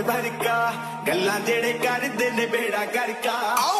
ਭਰ ਕਾ ਗੱਲਾਂ ਜਿਹੜੇ ਕਰਦੇ ਨੇ ਬੇੜਾ ਕਰਕਾ ਆਓ